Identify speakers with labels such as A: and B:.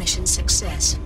A: mission success.